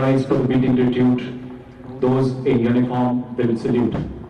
rise for the beating institute, Those in uniform they will salute.